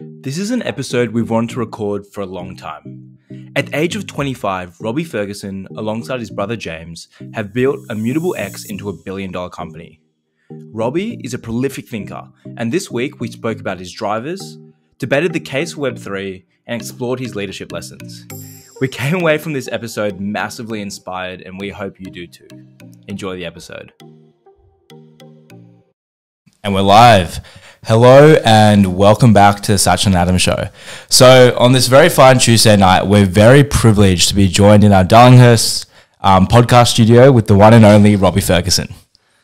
This is an episode we've wanted to record for a long time. At the age of 25, Robbie Ferguson, alongside his brother James, have built Immutable X into a billion dollar company. Robbie is a prolific thinker, and this week we spoke about his drivers, debated the case for Web3, and explored his leadership lessons. We came away from this episode massively inspired, and we hope you do too. Enjoy the episode. And we're live. Hello and welcome back to the Satch and Adam show. So, on this very fine Tuesday night, we're very privileged to be joined in our Darlinghurst um, podcast studio with the one and only Robbie Ferguson.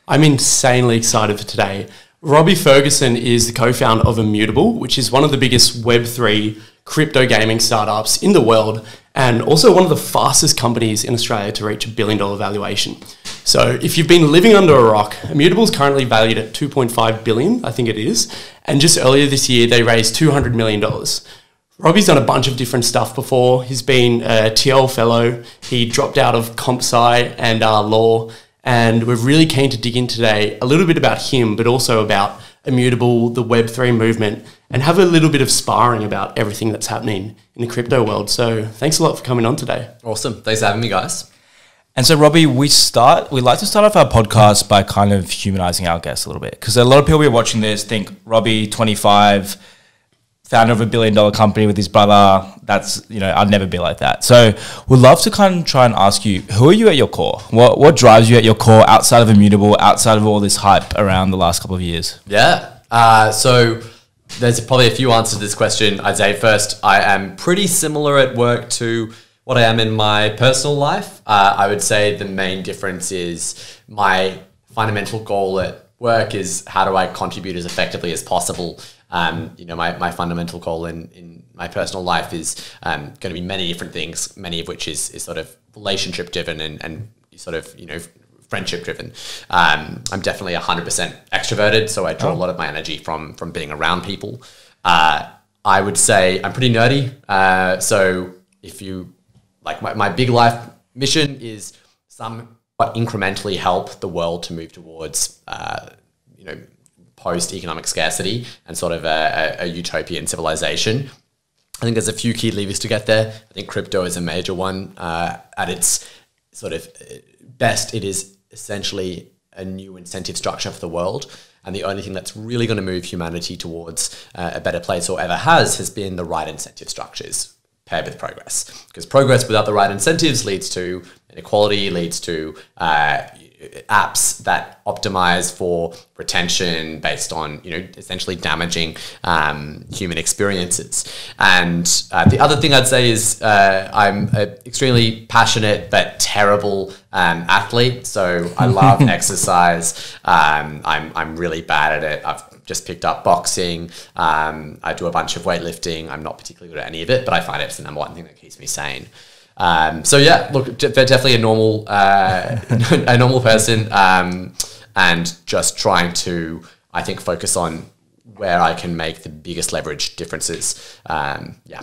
I'm insanely excited for today. Robbie Ferguson is the co founder of Immutable, which is one of the biggest Web3 crypto gaming startups in the world and also one of the fastest companies in Australia to reach a billion dollar valuation. So if you've been living under a rock, Immutable is currently valued at 2.5 billion, I think it is. And just earlier this year, they raised 200 million dollars. Robbie's done a bunch of different stuff before. He's been a Thiel fellow. He dropped out of comp sci and uh, law. And we're really keen to dig in today a little bit about him, but also about Immutable, the Web3 movement, and have a little bit of sparring about everything that's happening in the crypto world. So thanks a lot for coming on today. Awesome. Thanks for having me, guys. And so, Robbie, we start. We like to start off our podcast by kind of humanizing our guests a little bit because a lot of people who are watching this think Robbie, twenty five, founder of a billion dollar company with his brother. That's you know, I'd never be like that. So, we'd love to kind of try and ask you, who are you at your core? What what drives you at your core outside of Immutable, outside of all this hype around the last couple of years? Yeah. Uh, so there's probably a few answers to this question. I'd say first, I am pretty similar at work to what I am in my personal life. Uh, I would say the main difference is my fundamental goal at work is how do I contribute as effectively as possible. Um, you know, my, my fundamental goal in, in my personal life is um, going to be many different things, many of which is, is sort of relationship driven and, and sort of, you know, friendship driven. Um, I'm definitely 100% extroverted, so I draw oh. a lot of my energy from from being around people. Uh, I would say I'm pretty nerdy. Uh, so if you like my, my big life mission is some but incrementally help the world to move towards uh, you know post economic scarcity and sort of a, a, a, utopian civilization. I think there's a few key levers to get there. I think crypto is a major one. Uh, at its sort of best, it is essentially a new incentive structure for the world. And the only thing that's really going to move humanity towards uh, a better place or ever has has been the right incentive structures paired with progress. Because progress without the right incentives leads to inequality, leads to uh, apps that optimize for retention based on you know essentially damaging um, human experiences. And uh, the other thing I'd say is uh, I'm an extremely passionate but terrible um, athlete. So I love exercise. Um, I'm I'm really bad at it. I've just picked up boxing. Um, I do a bunch of weightlifting. I'm not particularly good at any of it, but I find it's the number one thing that keeps me sane. Um, so yeah, look, definitely a normal, uh, a normal person, um, and just trying to, I think, focus on where I can make the biggest leverage differences. Um, yeah.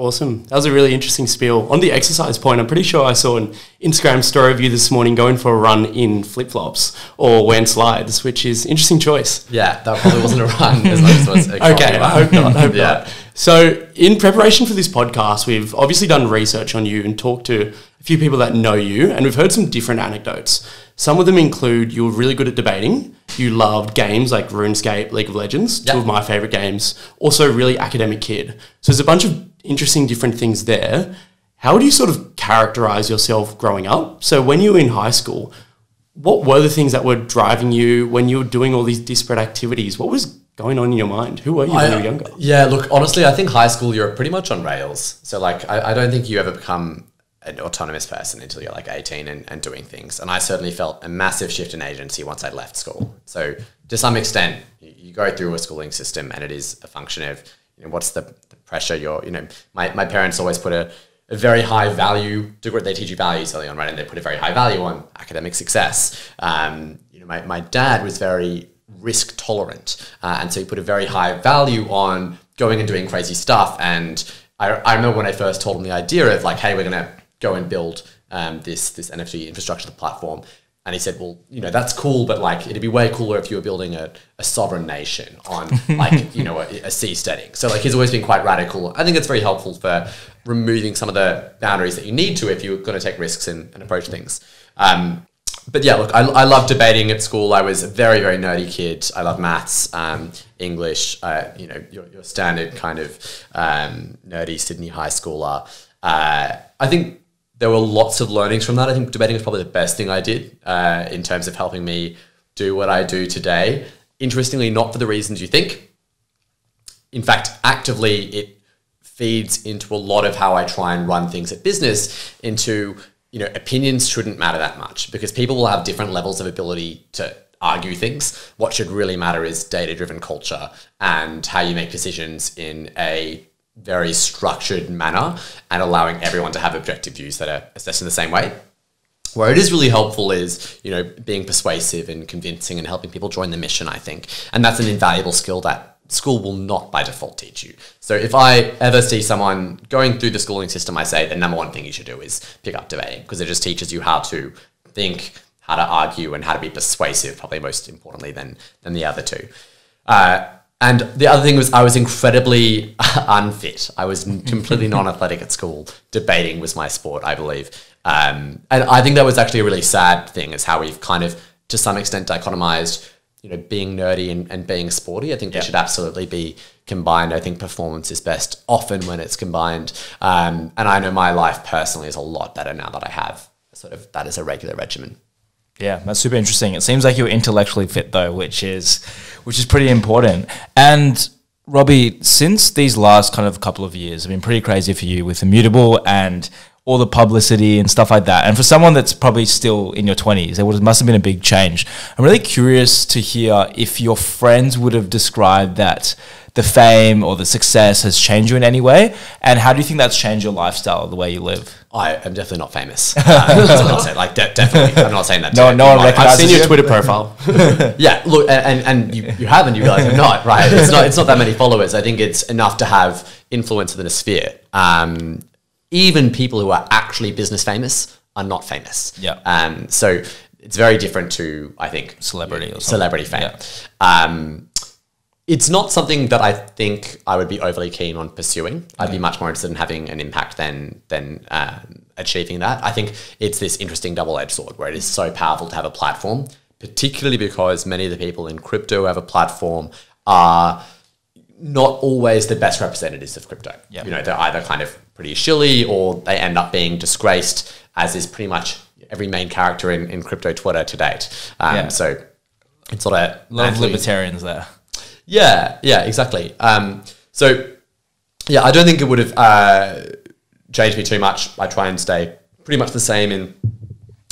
Awesome. That was a really interesting spiel. On the exercise point, I'm pretty sure I saw an Instagram story of you this morning going for a run in flip flops or wearing slides, which is interesting choice. Yeah, that probably wasn't a run as much as it was a Okay, I hope not. I hope yeah. not. So, in preparation for this podcast, we've obviously done research on you and talked to a few people that know you, and we've heard some different anecdotes. Some of them include you were really good at debating, you loved games like RuneScape, League of Legends, yep. two of my favorite games, also really academic kid. So, there's a bunch of interesting different things there. How do you sort of characterize yourself growing up? So when you were in high school, what were the things that were driving you when you were doing all these disparate activities? What was going on in your mind? Who were you I, when you were younger? Yeah, look, honestly, I think high school you're pretty much on rails. So like, I, I don't think you ever become an autonomous person until you're like 18 and, and doing things. And I certainly felt a massive shift in agency once I left school. So to some extent, you, you go through a schooling system and it is a function of you know, what's the, the pressure you're, you know, my, my parents always put a, a very high value, they teach you values early on, right? And they put a very high value on academic success. Um, you know, my, my dad was very risk tolerant. Uh, and so he put a very high value on going and doing crazy stuff. And I, I remember when I first told him the idea of like, hey, we're going to go and build um, this, this NFT infrastructure platform And he said, well, you know, that's cool, but like it'd be way cooler if you were building a, a sovereign nation on like, you know, a, a seasteading. So like he's always been quite radical. I think it's very helpful for removing some of the boundaries that you need to if you're going to take risks and, and approach things. Um, but yeah, look, I, I love debating at school. I was a very, very nerdy kid. I love maths, um, English, uh, you know, your, your standard kind of um, nerdy Sydney high schooler. Uh, I think there were lots of learnings from that. I think debating was probably the best thing I did uh, in terms of helping me do what I do today. Interestingly, not for the reasons you think. In fact, actively, it feeds into a lot of how I try and run things at business into you know, opinions shouldn't matter that much because people will have different levels of ability to argue things. What should really matter is data driven culture and how you make decisions in a very structured manner and allowing everyone to have objective views that are assessed in the same way. Where it is really helpful is, you know, being persuasive and convincing and helping people join the mission, I think. And that's an invaluable skill that school will not by default teach you. So if I ever see someone going through the schooling system, I say the number one thing you should do is pick up debating because it just teaches you how to think, how to argue, and how to be persuasive. Probably most importantly than than the other two. Uh, and the other thing was I was incredibly unfit. I was completely non-athletic at school. Debating was my sport, I believe. Um, and I think that was actually a really sad thing, is how we've kind of, to some extent, dichotomized you know, being nerdy and, and being sporty. I think they should absolutely be combined. I think performance is best often when it's combined. Um, and I know my life personally is a lot better now that I have sort of that as a regular regimen. Yeah, that's super interesting. It seems like you're intellectually fit though, which is which is pretty important. And Robbie, since these last kind of couple of years have been pretty crazy for you with Immutable and all the publicity and stuff like that. And for someone that's probably still in your 20s, it must have been a big change. I'm really curious to hear if your friends would have described that the fame or the success has changed you in any way. And how do you think that's changed your lifestyle, the way you live? I am definitely not famous. Uh, like de- definitely, I'm not saying that. no, no one I've seen your Twitter profile. yeah, look, and and you, you haven't. You realize I'm not right. It's not. It's not that many followers. I think it's enough to have influence within a sphere. Um, even people who are actually business famous are not famous. Yeah. Um, so it's very different to, I think, celebrity or celebrity fame. Yeah. Um, it's not something that I think I would be overly keen on pursuing. I'd be much more interested in having an impact than than um, achieving that. I think it's this interesting double edged sword where it is so powerful to have a platform, particularly because many of the people in crypto who have a platform are not always the best representatives of crypto. Yep. You know, they're either kind of pretty shilly or they end up being disgraced, as is pretty much every main character in, in crypto Twitter to date. Um, yeah. So it's sort of a lot of libertarians there. Yeah, yeah, exactly. Um, so yeah, I don't think it would have uh, changed me too much. I try and stay pretty much the same in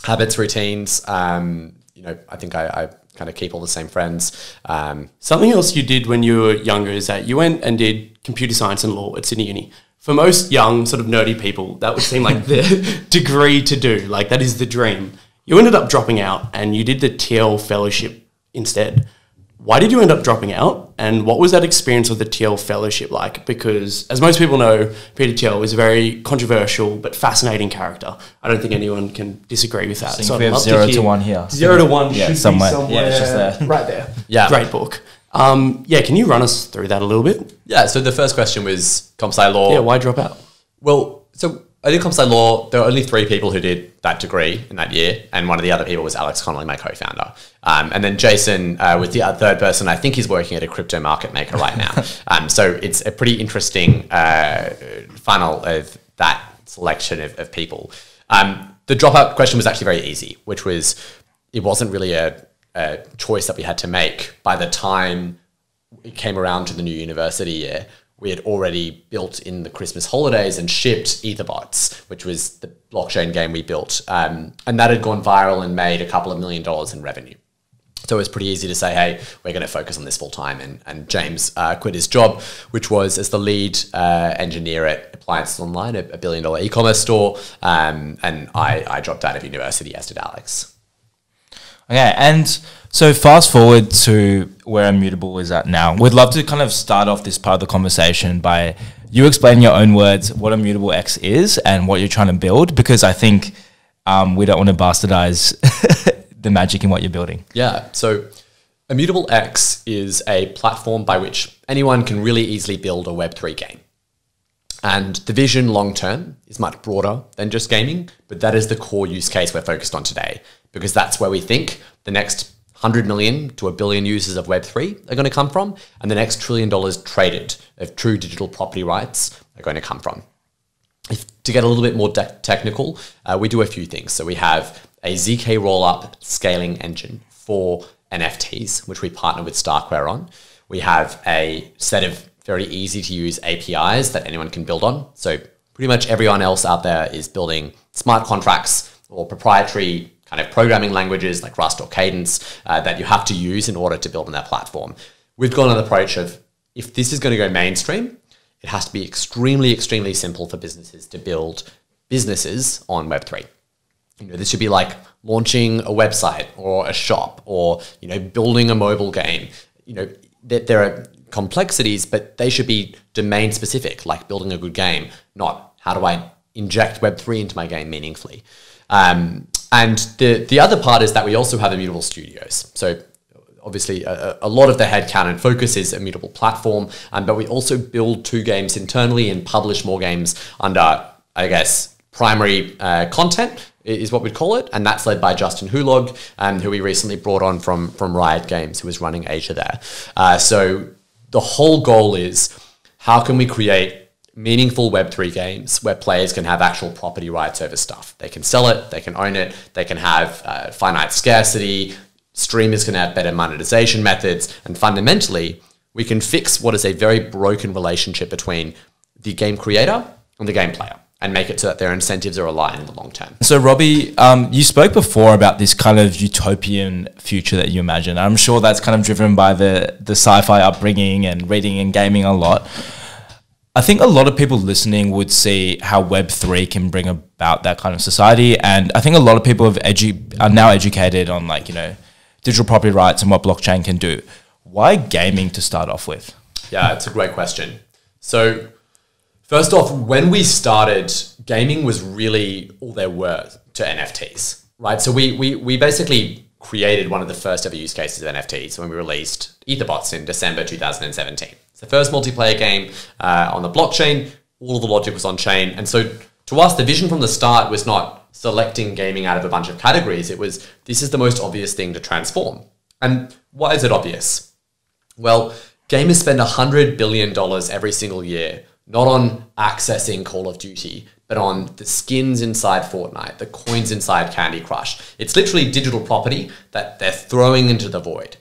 habits, routines. Um, you know, I think I, I kind of keep all the same friends. Um, Something else you did when you were younger is that you went and did computer science and law at Sydney Uni. For most young, sort of nerdy people, that would seem like the degree to do. Like that is the dream. You ended up dropping out and you did the Thiel fellowship instead. Why did you end up dropping out? And what was that experience of the Thiel fellowship like? Because, as most people know, Peter Thiel is a very controversial but fascinating character. I don't think anyone can disagree with that. So, so we have zero to, to, one here. Zero to one yeah, somewhere. somewhere. Yeah, just there. Right there. Yeah. Great book. Um, yeah, can you run us through that a little bit? Yeah, so the first question was comp sci law. Yeah, why drop out? Well, so I did comp sci law. There were only three people who did that degree in that year, and one of the other people was Alex Connolly, my co-founder. Um, and then Jason uh, was the third person. I think he's working at a crypto market maker right now. um, so it's a pretty interesting uh, funnel of that selection of, of people. Um, the dropout question was actually very easy, which was it wasn't really a, a choice that we had to make by the time it came around to the new university year we had already built in the Christmas holidays and shipped Etherbots, which was the blockchain game we built. Um, and that had gone viral and made a couple of million dollars in revenue. So it was pretty easy to say, hey, we're going to focus on this full time. And, and James uh, quit his job, which was as the lead uh, engineer at Appliances Online, a, a billion dollar e commerce store. Um, and I, I dropped out of university, as did Alex. Okay. And so fast forward to where Immutable is at now. We'd love to kind of start off this part of the conversation by you explaining your own words what Immutable X is and what you're trying to build, because I think um, we don't want to bastardize the magic in what you're building. Yeah. So Immutable X is a platform by which anyone can really easily build a Web3 game. And the vision long term is much broader than just gaming, but that is the core use case we're focused on today because that's where we think the next 100 million to a billion users of Web3 are going to come from, and the next trillion dollars traded of true digital property rights are going to come from. If, to get a little bit more technical, uh, we do a few things. So we have a ZK rollup scaling engine for NFTs, which we partner with Starkware on. We have a set of very easy to use APIs that anyone can build on. So pretty much everyone else out there is building smart contracts or proprietary kind of programming languages like Rust or Cadence uh, that you have to use in order to build on that platform. We've gone an approach of if this is going to go mainstream, it has to be extremely, extremely simple for businesses to build businesses on Web3. You know, this should be like launching a website or a shop or, you know, building a mobile game. You know, there, there are complexities, but they should be domain specific, like building a good game, not how do I inject Web3 into my game meaningfully. Um, and the, the other part is that we also have immutable studios. So obviously a, a, lot of the headcount and focus is immutable platform, um, but we also build two games internally and publish more games under, I guess, primary uh, content is what we'd call it, and that's led by Justin Hulog, um, who we recently brought on from from Riot Games, who was running Asia there. Uh, so the whole goal is how can we create meaningful Web3 games where players can have actual property rights over stuff. They can sell it, they can own it, they can have uh, finite scarcity, streamers can have better monetization methods, and fundamentally, we can fix what is a very broken relationship between the game creator and the game player and make it so that their incentives are aligned in the long term. So, Robbie, um, you spoke before about this kind of utopian future that you imagine. I'm sure that's kind of driven by the the sci-fi upbringing and reading and gaming a lot. I think a lot of people listening would see how Web three can bring about that kind of society, and I think a lot of people have edu- are now educated on like you know digital property rights and what blockchain can do. Why gaming to start off with? Yeah, it's a great question. So, first off, when we started, gaming was really all there were to NFTs, right? So we we we basically created one of the first ever use cases of NFTs when we released Etherbots in December 2017. It's the first multiplayer game uh, on the blockchain. All of the logic was on chain. And so to us, the vision from the start was not selecting gaming out of a bunch of categories. It was this is the most obvious thing to transform. And why is it obvious? Well, gamers spend $100 billion every single year, not on accessing Call of Duty, but on the skins inside Fortnite, the coins inside Candy Crush. It's literally digital property that they're throwing into the void.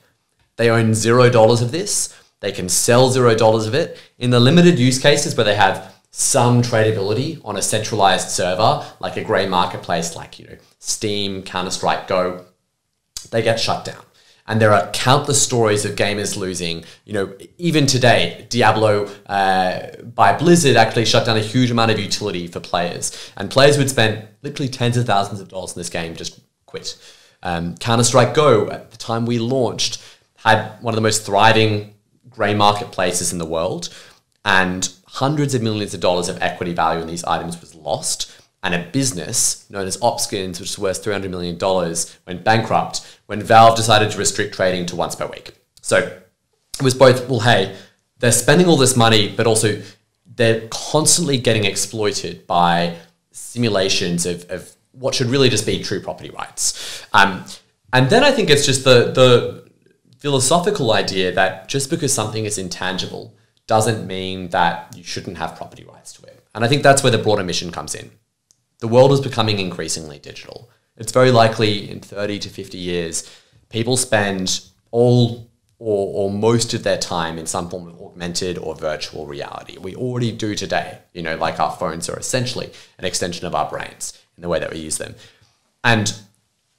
They own $0 of this. They can sell zero dollars of it. In the limited use cases where they have some tradability on a centralized server, like a gray marketplace like, you know, Steam, Counter-Strike Go, they get shut down. And there are countless stories of gamers losing. You know, even today, Diablo uh, by Blizzard actually shut down a huge amount of utility for players. And players would spend literally tens of thousands of dollars in this game just quit. Um, Counter Strike Go, at the time we launched, had one of the most thriving grey marketplaces in the world, and hundreds of millions of dollars of equity value in these items was lost. And a business known as Opskins, which is worth $300 million, went bankrupt when Valve decided to restrict trading to once per week. So it was both, well, hey, they're spending all this money, but also they're constantly getting exploited by simulations of, of what should really just be true property rights. Um, and then I think it's just the, the philosophical idea that just because something is intangible doesn't mean that you shouldn't have property rights to it. And I think that's where the broader mission comes in. The world is becoming increasingly digital. It's very likely in 30 to 50 years, people spend all or, or most of their time in some form of augmented or virtual reality. We already do today. You know, like our phones are essentially an extension of our brains in the way that we use them. And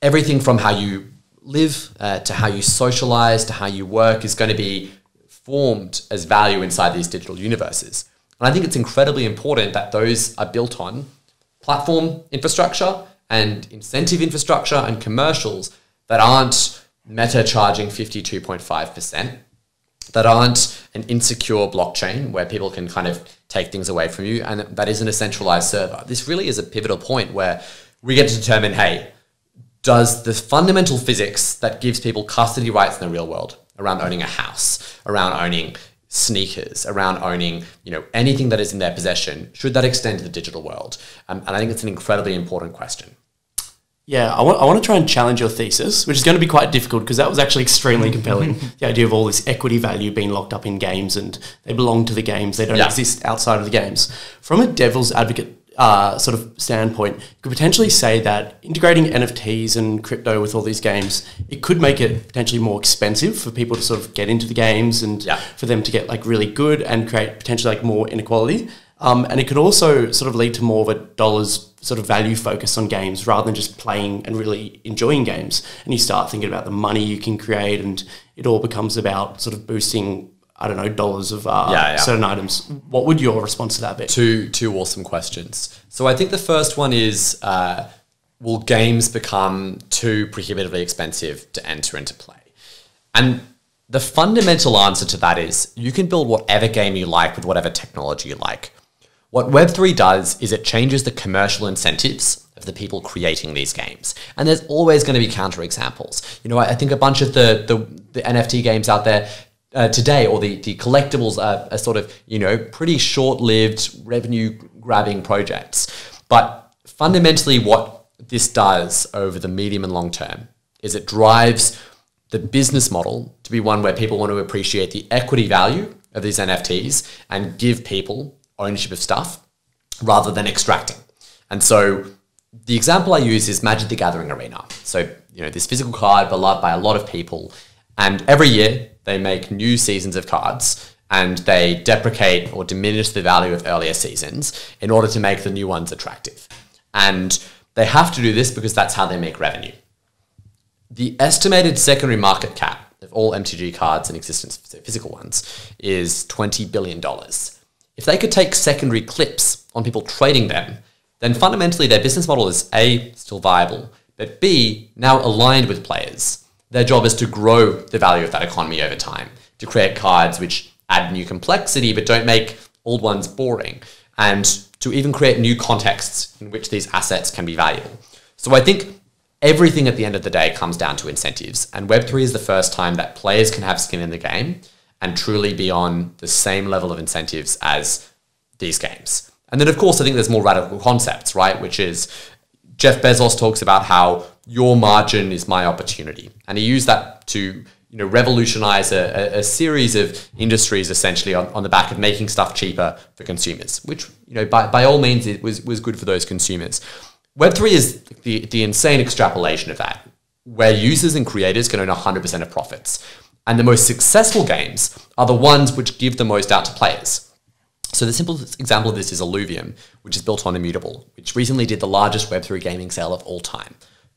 everything from how you live, uh, to how you socialize, to how you work is going to be formed as value inside these digital universes. And I think it's incredibly important that those are built on platform infrastructure and incentive infrastructure and commercials that aren't meta charging 52.5%, that aren't an insecure blockchain where people can kind of take things away from you, and that isn't a centralized server. This really is a pivotal point where we get to determine hey, does the fundamental physics that gives people custody rights in the real world around owning a house, around owning sneakers, around owning, you know, anything that is in their possession, should that extend to the digital world? Um, and I think it's an incredibly important question. Yeah, I want, I want to try and challenge your thesis, which is going to be quite difficult because that was actually extremely compelling. the idea of all this equity value being locked up in games and they belong to the games, they don't Yeah. exist outside of the games. From a devil's advocate uh, sort of standpoint, you could potentially say that integrating NFTs and crypto with all these games, it could make it potentially more expensive for people to sort of get into the games and Yeah. for them to get like really good and create potentially like more inequality. Um, and it could also sort of lead to more of a dollars sort of value focus on games rather than just playing and really enjoying games. And you start thinking about the money you can create, and it all becomes about sort of boosting, I don't know, dollars of uh, Yeah, yeah. certain items. What would your response to that be? Two two awesome questions. So I think the first one is uh, will games become too prohibitively expensive to enter into play? And the fundamental answer to that is you can build whatever game you like with whatever technology you like. What Web3 does is it changes the commercial incentives of the people creating these games. And there's always going to be counterexamples. You know, I, I think a bunch of the, the, the NFT games out there uh, today, or the, the collectibles are, are sort of, you know, pretty short lived revenue grabbing projects. But fundamentally, what this does over the medium and long term is it drives the business model to be one where people want to appreciate the equity value of these NFTs and give people ownership of stuff rather than extracting. And so the example I use is Magic the Gathering Arena. So, you know, this physical card beloved by a lot of people. And every year they make new seasons of cards and they deprecate or diminish the value of earlier seasons in order to make the new ones attractive. And they have to do this because that's how they make revenue. The estimated secondary market cap of all MTG cards in existence, physical ones, is $20 billion. If they could take secondary clips on people trading them, then fundamentally their business model is A, still viable, but B, now aligned with players. Their job is to grow the value of that economy over time, to create cards which add new complexity but don't make old ones boring, and to even create new contexts in which these assets can be valuable. So I think everything at the end of the day comes down to incentives. And Web3 is the first time that players can have skin in the game and truly be on the same level of incentives as these games. And then, of course, I think there's more radical concepts, right? Which is Jeff Bezos talks about how your margin is my opportunity. And he used that to you know, revolutionize a, a, series of industries essentially on, on the back of making stuff cheaper for consumers, which, you know, by, by all means, it was, was good for those consumers. Web3 is the, the insane extrapolation of that, where users and creators can own 100% of profits. And the most successful games are the ones which give the most out to players. So the simplest example of this is Illuvium, which is built on Immutable, which recently did the largest Web3 gaming sale of all time.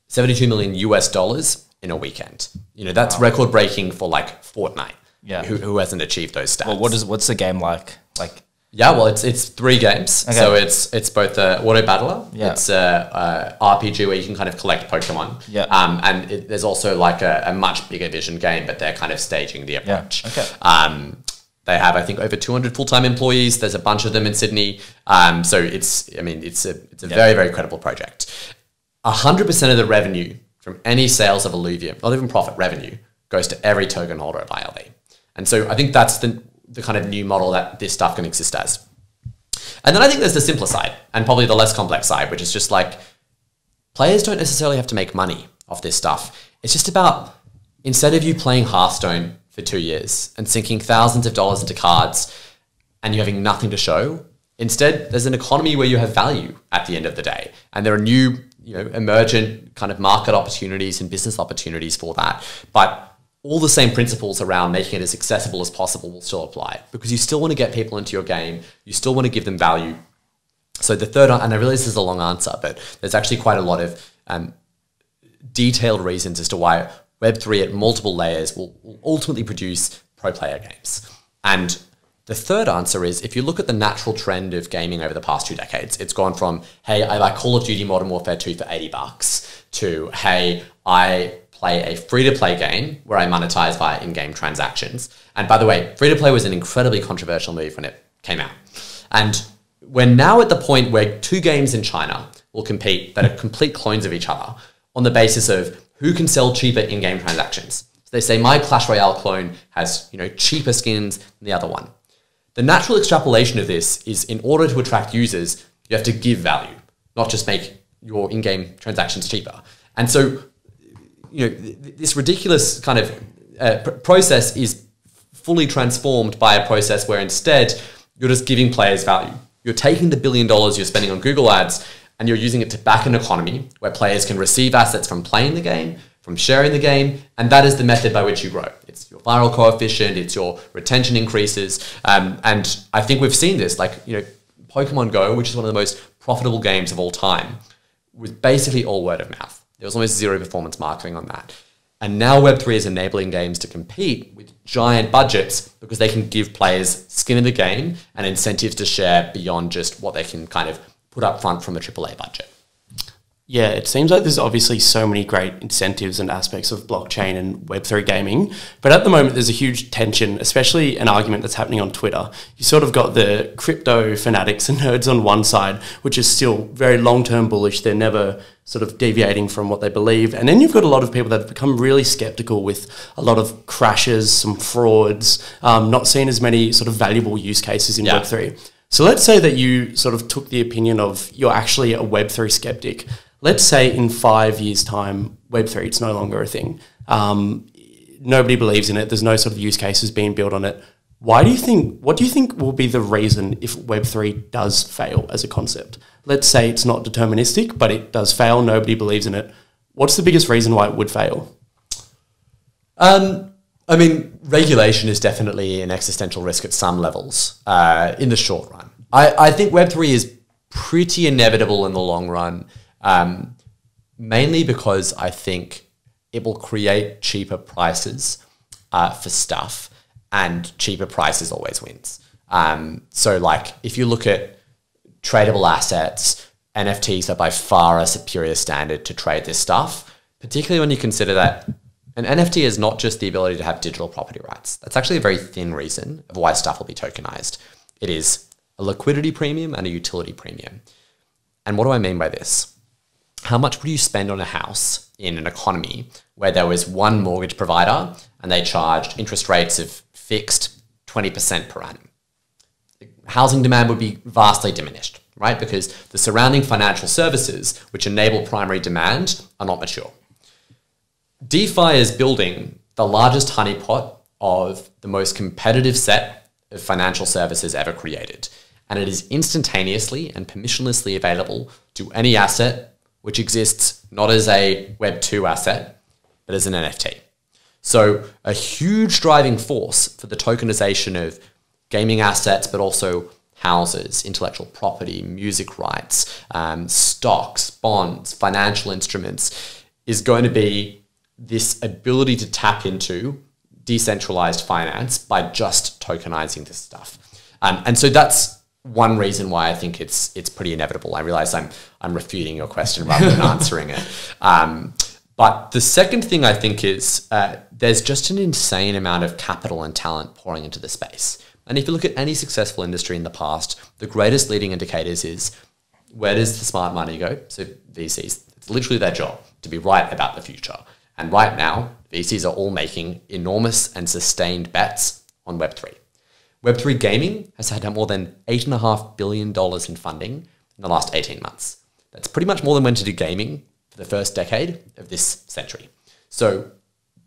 72 million US dollars in a weekend. You know, that's record breaking for like Fortnite. Yeah. Who, who hasn't achieved those stats? Well, what is what's the game like? Like Yeah, well, it's it's three games. Okay. So it's it's both a auto battler. Yeah. It's a, a RPG where you can kind of collect Pokemon. Yeah. Um, and it, there's also like a, a much bigger vision game, but they're kind of staging the approach. Yeah. Okay. Um, they have, I think, over 200 full-time employees. There's a bunch of them in Sydney. Um, so it's, I mean, it's a it's a very very credible project. 100% of the revenue from any sales of Illuvium, not even profit revenue, goes to every token holder at ILV. And so I think that's the, the kind of new model that this stuff can exist as. And then I think there's the simpler side and probably the less complex side, which is just like players don't necessarily have to make money off this stuff. It's just about instead of you playing Hearthstone for two years and sinking thousands of dollars into cards and you having nothing to show, instead there's an economy where you have value at the end of the day. And there are new, you know, emergent kind of market opportunities and business opportunities for that. But all the same principles around making it as accessible as possible will still apply because you still want to get people into your game. You still want to give them value. So the third, and I realize this is a long answer, but there's actually quite a lot of um, detailed reasons as to why Web3 at multiple layers will, will ultimately produce pro player games. And the third answer is if you look at the natural trend of gaming over the past two decades, it's gone from, hey, I like Call of Duty Modern Warfare 2 for 80 bucks to, hey, I play a free to play game where I monetize via in game transactions. And by the way, free to play was an incredibly controversial move when it came out. And we're now at the point where two games in China will compete that are complete clones of each other on the basis of who can sell cheaper in-game transactions. So they say my Clash Royale clone has you know cheaper skins than the other one. The natural extrapolation of this is in order to attract users, you have to give value, not just make your in-game transactions cheaper. And so, you know, this ridiculous kind of uh, pr- process is fully transformed by a process where instead you're just giving players value. You're taking the billion dollars you're spending on Google Ads and you're using it to back an economy where players can receive assets from playing the game, from sharing the game, and that is the method by which you grow. It's your viral coefficient, it's your retention increases, um, and I think we've seen this. Like you know, Pokemon Go, which is one of the most profitable games of all time, was basically all word of mouth. There was almost zero performance marketing on that. And now Web3 is enabling games to compete with giant budgets because they can give players skin in the game and incentives to share beyond just what they can kind of put up front from a AAA budget. Yeah, it seems like there's obviously so many great incentives and aspects of blockchain and Web3 gaming. But at the moment, there's a huge tension, especially an argument that's happening on Twitter. You sort of got the crypto fanatics and nerds on one side, which is still very long term bullish. They're never sort of deviating from what they believe. And then you've got a lot of people that have become really skeptical with a lot of crashes, some frauds, um, not seen as many sort of valuable use cases in Yeah. Web3. So let's say that you sort of took the opinion of you're actually a Web3 skeptic. Let's say in five years' time, Web3 it's no longer a thing. Um, nobody believes in it. There's no sort of use cases being built on it. Why do you think? What do you think will be the reason if Web3 does fail as a concept? Let's say it's not deterministic, but it does fail. Nobody believes in it. What's the biggest reason why it would fail? Um, I mean, regulation is definitely an existential risk at some levels uh, in the short run. I, I think Web3 is pretty inevitable in the long run, um, mainly because I think it will create cheaper prices uh, for stuff, and cheaper prices always wins. Um, so, like, if you look at tradable assets, NFTs are by far a superior standard to trade this stuff, particularly when you consider that an NFT is not just the ability to have digital property rights. That's actually a very thin reason of why stuff will be tokenized. It is a liquidity premium and a utility premium. And what do I mean by this? How much would you spend on a house in an economy where there was one mortgage provider and they charged interest rates of fixed 20% per annum? housing demand would be vastly diminished, right? Because the surrounding financial services, which enable primary demand, are not mature. DeFi is building the largest honeypot of the most competitive set of financial services ever created. And it is instantaneously and permissionlessly available to any asset which exists not as a Web 2 asset, but as an NFT. So, a huge driving force for the tokenization of gaming assets, but also houses, intellectual property, music rights, um, stocks, bonds, financial instruments, is going to be this ability to tap into decentralized finance by just tokenizing this stuff. Um, and so that's one reason why I think it's it's pretty inevitable. I realize I'm I'm refuting your question rather than answering it. Um, but the second thing I think is uh, there's just an insane amount of capital and talent pouring into the space. And if you look at any successful industry in the past, the greatest leading indicators is where does the smart money go? So VCs, it's literally their job to be right about the future. And right now, VCs are all making enormous and sustained bets on Web3. Web3 gaming has had more than $8.5 billion in funding in the last 18 months. That's pretty much more than went into gaming for the first decade of this century. So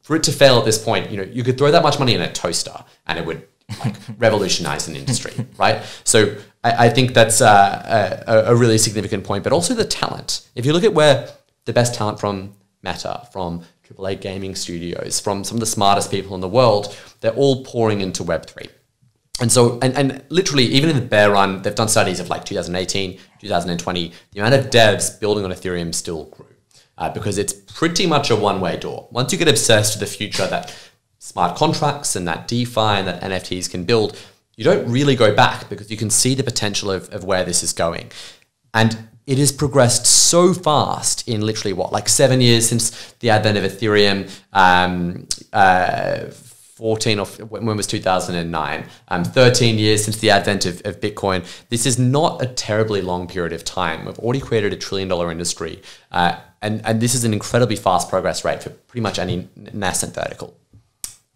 for it to fail at this point, you know, you could throw that much money in a toaster and it would like revolutionize an industry, right? So I, I think that's uh, a, a really significant point, but also the talent. If you look at where the best talent from Meta, from AAA gaming studios, from some of the smartest people in the world, they're all pouring into Web3. And so, and, and literally, even in the bear run, they've done studies of like 2018, 2020, the amount of devs building on Ethereum still grew uh, because it's pretty much a one way door. Once you get obsessed with the future that smart contracts and that DeFi and that NFTs can build, you don't really go back because you can see the potential of, of where this is going. And it has progressed so fast in literally what, like seven years since the advent of Ethereum, um, uh, 14 or when was 2009 um, 13 years since the advent of, of bitcoin. This is not a terribly long period of time. We've already created a trillion dollar industry uh, and, and this is an incredibly fast progress rate for pretty much any nascent vertical.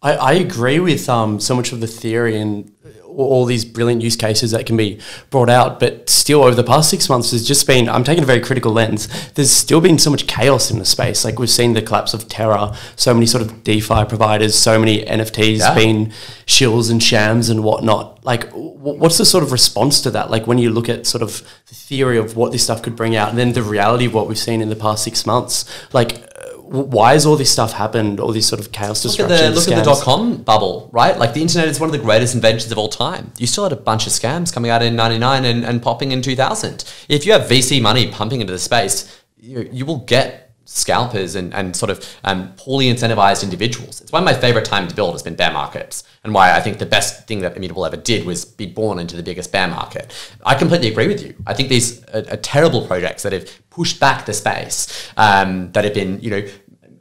I, I agree with um, so much of the theory and all these brilliant use cases that can be brought out. But still, over the past six months, there's just been, I'm taking a very critical lens, there's still been so much chaos in the space. Like we've seen the collapse of Terra, so many sort of DeFi providers, so many NFTs Yeah. being shills and shams and whatnot. Like, what's the sort of response to that? Like when you look at sort of the theory of what this stuff could bring out and then the reality of what we've seen in the past six months, like, why has all this stuff happened? All these sort of chaos Look at the look at the dot com bubble, right? Like the internet is one of the greatest inventions of all time. You still had a bunch of scams coming out in '99 and, and popping in 2000. If you have VC money pumping into the space, you, you will get scalpers and, and sort of um, poorly incentivized individuals. It's why my favorite time to build has been bear markets, and why I think the best thing that Immutable ever did was be born into the biggest bear market. I completely agree with you. I think these are, are terrible projects that have pushed back the space, um, that have been, you know,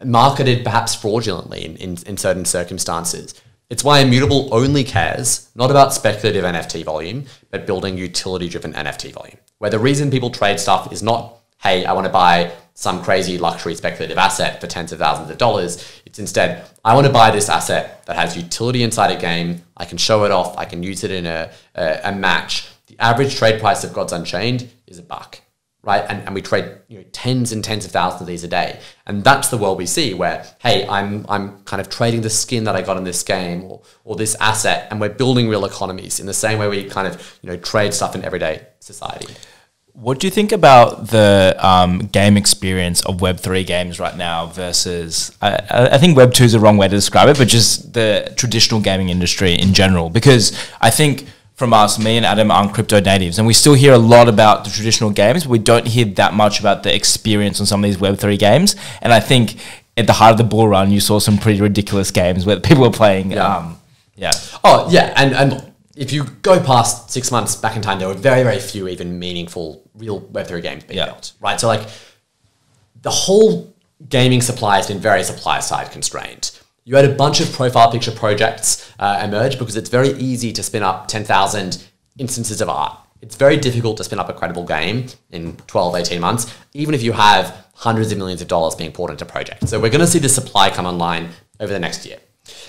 marketed perhaps fraudulently in, in, in certain circumstances. It's why Immutable only cares not about speculative NFT volume, but building utility driven NFT volume. Where the reason people trade stuff is not, hey, I want to buy some crazy luxury speculative asset for tens of thousands of dollars. It's instead, I want to buy this asset that has utility inside a game. I can show it off. I can use it in a, a, a match. The average trade price of Gods Unchained is a buck right? And, and we trade you know tens and tens of thousands of these a day, and that's the world we see. Where hey, I'm I'm kind of trading the skin that I got in this game or or this asset, and we're building real economies in the same way we kind of you know trade stuff in everyday society. What do you think about the um, game experience of Web3 games right now versus, I, I think Web2 is the wrong way to describe it, but just the traditional gaming industry in general? Because I think from us, me and Adam are crypto natives, and we still hear a lot about the traditional games, but we don't hear that much about the experience on some of these Web3 games. And I think at the heart of the bull run, you saw some pretty ridiculous games where people were playing. Yeah. Um, yeah. Oh yeah, and and if you go past six months back in time, there were very very few even meaningful real Web three games being Yeah. built, right? So like the whole gaming supply has been very supply side constrained. You had a bunch of profile picture projects uh, emerge because it's very easy to spin up 10,000 instances of art. It's very difficult to spin up a credible game in 12, 18 months, even if you have hundreds of millions of dollars being poured into projects. So we're going to see the supply come online over the next year.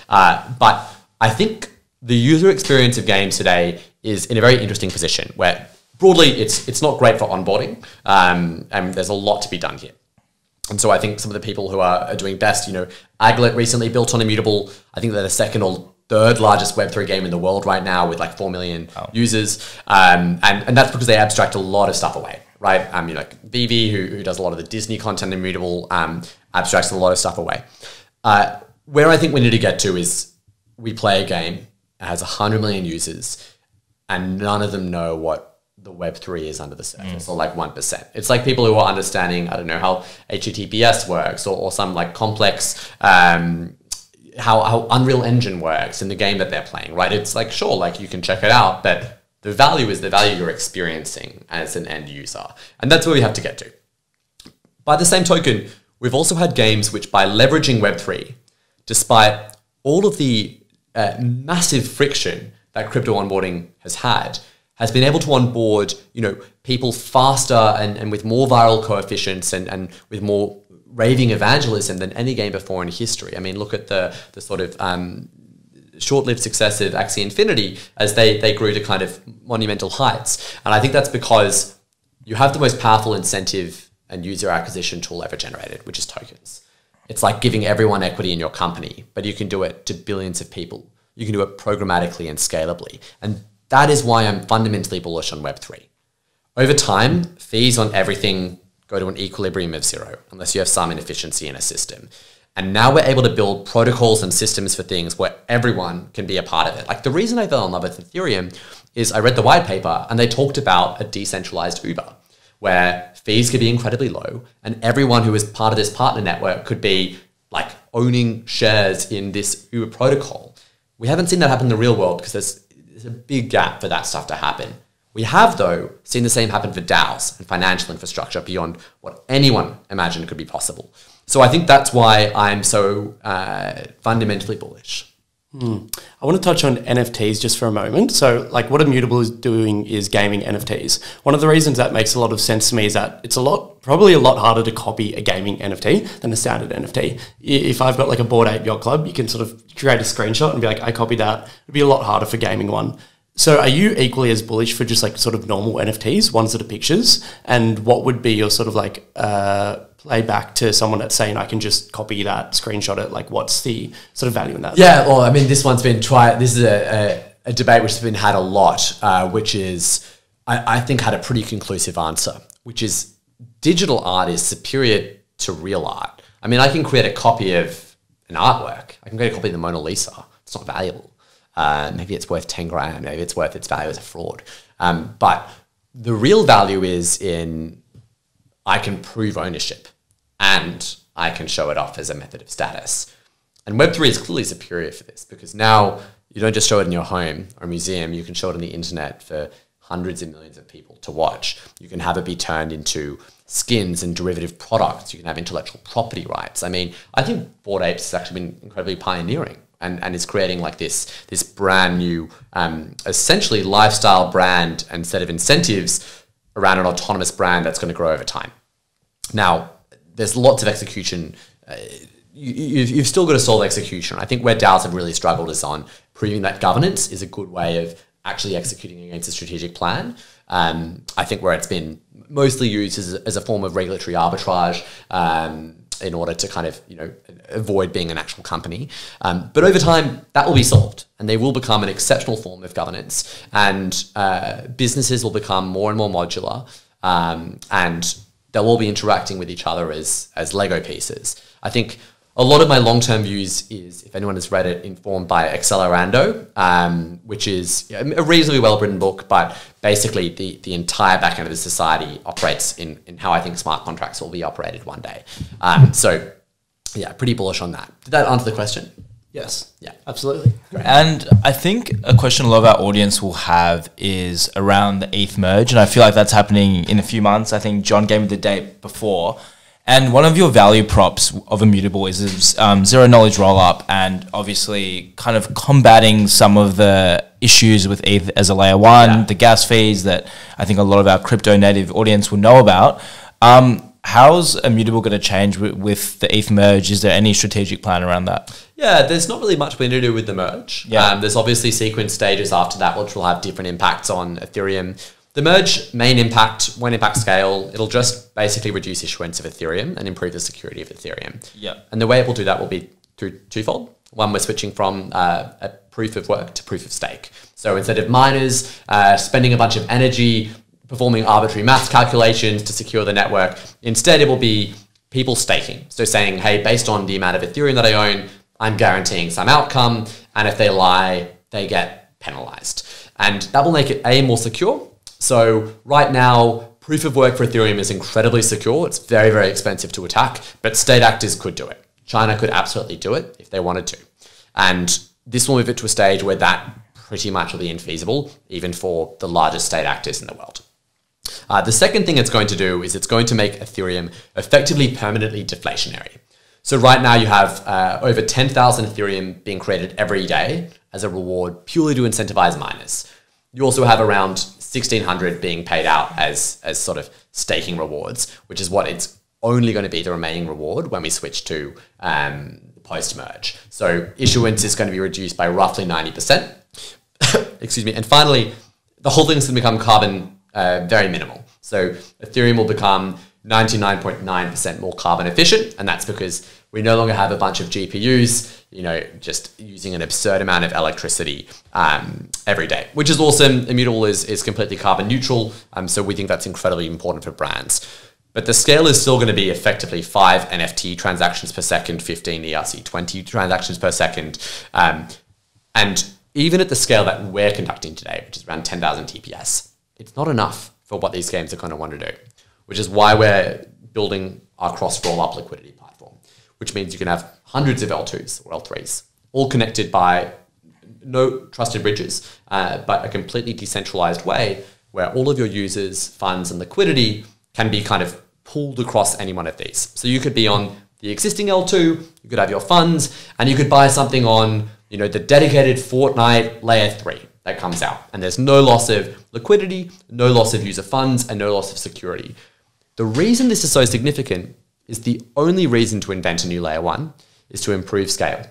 Uh, but I think the user experience of games today is in a very interesting position where broadly it's, it's not great for onboarding um, and there's a lot to be done here. And so I think some of the people who are, are doing best, you know, Aglet recently built on Immutable. I think they're the second or third largest Web3 game in the world right now with like 4 million users. Um, and, and that's because they abstract a lot of stuff away, right? Um, you know, like VeVe, who, who does a lot of the Disney content Immutable, um, abstracts a lot of stuff away. Uh, where I think we need to get to is we play a game has 100 million users and none of them know what the Web3 is under the surface, or like 1%. It's like people who are understanding, I don't know, how HTTPS works, or, or some like complex, um, how, how Unreal Engine works in the game that they're playing, right? It's like, sure, like you can check it out, but the value is the value you're experiencing as an end user. And that's where we have to get to. By the same token, we've also had games which, by leveraging Web3, despite all of the uh, massive friction that crypto onboarding has had, has been able to onboard, you know, people faster and, and with more viral coefficients and, and with more raving evangelism than any game before in history. I mean, look at the the sort of um, short-lived success of Axie Infinity as they they grew to kind of monumental heights. And I think that's because you have the most powerful incentive and user acquisition tool ever generated, which is tokens. It's like giving everyone equity in your company, but you can do it to billions of people. You can do it programmatically and scalably. And that is why I'm fundamentally bullish on Web3. Over time, fees on everything go to an equilibrium of zero, unless you have some inefficiency in a system. And now we're able to build protocols and systems for things where everyone can be a part of it. Like the reason I fell in love with Ethereum is I read the white paper and they talked about a decentralized Uber where fees could be incredibly low and everyone who is part of this partner network could be like owning shares in this Uber protocol. We haven't seen that happen in the real world because there's, there's a big gap for that stuff to happen. We have, though, seen the same happen for DAOs and financial infrastructure beyond what anyone imagined could be possible. So I think that's why I'm so uh, fundamentally bullish. I want to touch on NFTs just for a moment. So, like, what Immutable is doing is gaming NFTs. One of the reasons that makes a lot of sense to me is that it's a lot, probably a lot harder to copy a gaming NFT than a standard NFT. If I've got like a Bored Ape Yacht Club, you can sort of create a screenshot and be like, I copied that. It'd be a lot harder for gaming one. So, are you equally as bullish for just like sort of normal NFTs, ones that are pictures? And what would be your sort of like uh, play back to someone that's saying I can just copy that, screenshot it? Like, what's the sort of value in that? Yeah, well, I mean, this one's been tried. This is a, a, a debate which has been had a lot, uh, which is, I, I think, had a pretty conclusive answer, which is digital art is superior to real art. I mean, I can create a copy of an artwork. I can create a copy of the Mona Lisa. It's not valuable. Uh, maybe it's worth 10 grand. Maybe it's worth its value as a fraud. Um, but the real value is in I can prove ownership and I can show it off as a method of status. And Web3 is clearly superior for this because now you don't just show it in your home or museum, you can show it on the internet for hundreds of millions of people to watch. You can have it be turned into skins and derivative products. You can have intellectual property rights. I mean, I think Bored Apes has actually been incredibly pioneering and, and is creating like this this brand new, um, essentially lifestyle brand and set of incentives around an autonomous brand that's going to grow over time. Now, there's lots of execution. Uh, you, you've still got to solve execution. I think where DAOs have really struggled is on proving that governance is a good way of actually executing against a strategic plan. Um, I think where it's been mostly used as, as a form of regulatory arbitrage um, in order to kind of you know avoid being an actual company. Um, but over time, that will be solved, and they will become an exceptional form of governance, and uh, businesses will become more and more modular, um, and they'll all be interacting with each other as as Lego pieces. I think a lot of my long term views is, if anyone has read it, informed by Accelerando, um, which is a reasonably well written book, but basically the, the entire back end of the society operates in, in how I think smart contracts will be operated one day. Um, so, yeah, pretty bullish on that. Did that answer the question? Yes. Yeah. Absolutely. And I think a question a lot of our audience will have is around the ETH merge, and I feel like that's happening in a few months. I think John gave me the date before. And one of your value props of Immutable is um, zero knowledge rollup, and obviously kind of combating some of the issues with ETH as a layer one, Yeah. the gas fees that I think a lot of our crypto native audience will know about. Um, how's Immutable going to change with, with the ETH merge? Is there any strategic plan around that? Yeah, there's not really much we need to do with the merge. Yeah. Um, there's obviously sequence stages after that, which will have different impacts on Ethereum. The merge main impact, when impact scale, it'll just basically reduce issuance of Ethereum and improve the security of Ethereum. Yeah. And the way it will do that will be through twofold. One, we're switching from uh, a proof of work to proof of stake. So instead of miners uh, spending a bunch of energy performing arbitrary math calculations to secure the network, instead it will be people staking. So saying, hey, based on the amount of Ethereum that I own, I'm guaranteeing some outcome. And if they lie, they get penalized. And that will make it A, more secure. So right now, proof of work for Ethereum is incredibly secure. It's very, very expensive to attack, but state actors could do it. China could absolutely do it if they wanted to. And this will move it to a stage where that pretty much will be infeasible, even for the largest state actors in the world. Uh, the second thing it's going to do is it's going to make Ethereum effectively permanently deflationary. So right now you have uh, over 10,000 Ethereum being created every day as a reward purely to incentivize miners. You also have around 1,600 being paid out as, as sort of staking rewards, which is what it's only going to be the remaining reward when we switch to um, post merge. So issuance is going to be reduced by roughly 90%. Excuse me. And finally, the whole thing's going to become carbon uh, very minimal. So Ethereum will become 99.9% more carbon efficient, and that's because we no longer have a bunch of GPUs, you know, just using an absurd amount of electricity um, every day, which is awesome. Immutable is, is completely carbon neutral, um, so we think that's incredibly important for brands. But the scale is still going to be effectively five NFT transactions per second, 15 ERC20 transactions per second. Um, and even at the scale that we're conducting today, which is around 10,000 TPS, it's not enough for what these games are going to want to do, which is why we're building our cross roll up liquidity platform, which means you can have hundreds of L2s or L3s, all connected by no trusted bridges, uh, but a completely decentralized way where all of your users, funds, and liquidity can be kind of pulled across any one of these. So you could be on the existing L2, you could have your funds, and you could buy something on you know, the dedicated Fortnite layer three that comes out. And there's no loss of liquidity, no loss of user funds, and no loss of security. The reason this is so significant is the only reason to invent a new layer one is to improve scale.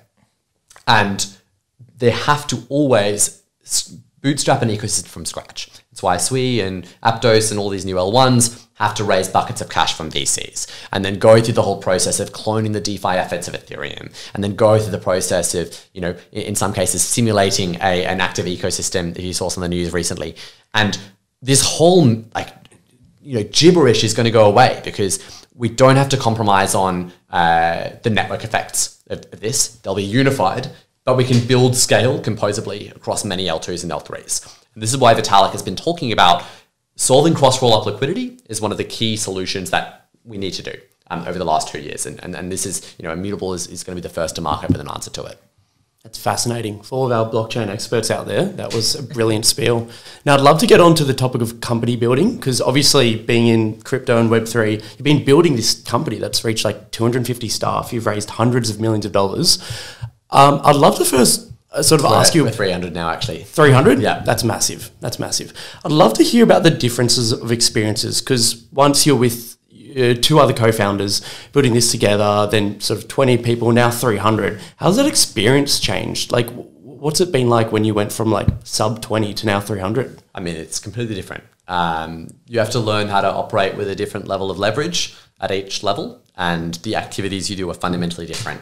And they have to always bootstrap an ecosystem from scratch. That's why and Aptos and all these new L1s have to raise buckets of cash from VCs and then go through the whole process of cloning the DeFi efforts of Ethereum and then go through the process of, you know, in some cases simulating a, an active ecosystem if you saw some of the news recently. And this whole like you know gibberish is going to go away because we don't have to compromise on uh, the network effects of this. They'll be unified, but we can build scale composably across many L2s and L3s. This is why Vitalik has been talking about solving cross roll up liquidity is one of the key solutions that we need to do um, over the last two years. And, and, and this is, you know, Immutable is, is going to be the first to market with an answer to it. That's fascinating. For all of our blockchain experts out there, that was a brilliant spiel. Now, I'd love to get on to the topic of company building because obviously, being in crypto and Web3, you've been building this company that's reached like 250 staff. You've raised hundreds of millions of dollars. Um, I'd love to first sort of We're, ask you we're 300 now, actually. 300? Yeah. That's massive. That's massive. I'd love to hear about the differences of experiences because once you're with uh, two other co-founders building this together, then sort of 20 people, now 300. How's that experience changed? Like, what's it been like when you went from like sub 20 to now 300? I mean, it's completely different. Um, you have to learn how to operate with a different level of leverage at each level, and the activities you do are fundamentally different.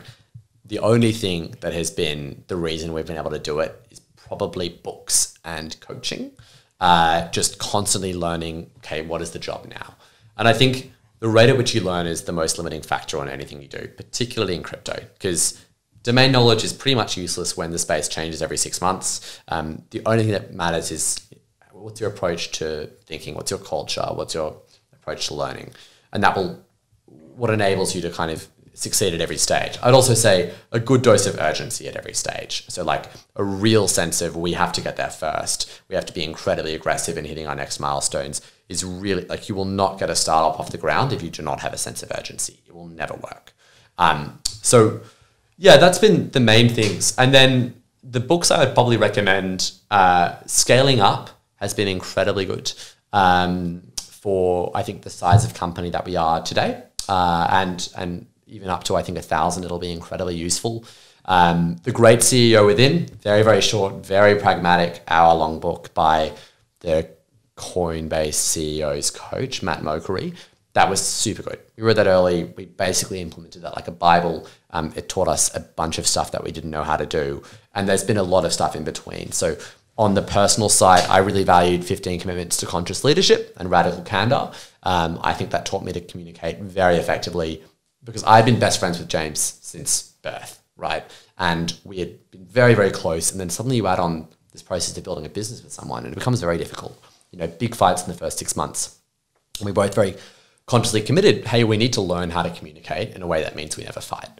The only thing that has been the reason we've been able to do it is probably books and coaching. Uh, just constantly learning, okay, what is the job now? And I think the rate at which you learn is the most limiting factor on anything you do, particularly in crypto, because domain knowledge is pretty much useless when the space changes every six months. Um, the only thing that matters is what's your approach to thinking, what's your culture, what's your approach to learning, and that will what enables you to kind of succeed at every stage. I'd also say a good dose of urgency at every stage. So like a real sense of we have to get there first. We have to be incredibly aggressive in hitting our next milestones is really like you will not get a startup off the ground if you do not have a sense of urgency. It will never work. Um, so yeah, that's been the main things. And then the books I would probably recommend, uh, Scaling Up has been incredibly good um, for I think the size of company that we are today, uh, and and even up to I think a thousand, it'll be incredibly useful. Um, the Great CEO Within, very very short, very pragmatic, hour long book by the Coinbase CEO's coach Matt Mochary. That was super good. We read that early. We basically implemented that like a Bible. Um, it taught us a bunch of stuff that we didn't know how to do, and there's been a lot of stuff in between. So on the personal side, I really valued 15 commitments to conscious leadership and radical candor. Um, I think that taught me to communicate very effectively because I've been best friends with James since birth, right? And we had been very, very close. And then suddenly you add on this process of building a business with someone, and it becomes very difficult. You know, big fights in the first six months. And we're both very consciously committed. Hey, we need to learn how to communicate in a way that means we never fight.